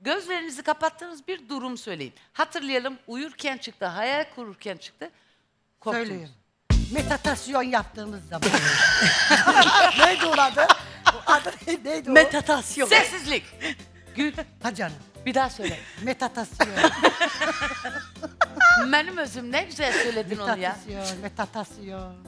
Gözlerinizi kapattığınız bir durum söyleyin. Hatırlayalım uyurken çıktı, hayal kururken çıktı. Korktunuz. Söyleyeyim. Meditasyon yaptığımız zaman. neydi o adı? O adı ne- neydi o? Meditasyon. Sessizlik. Gül. Ha canım. Bir daha söyle. Meditasyon. Benim özüm ne güzel söyledin onu ya. Meditasyon. Meditasyon.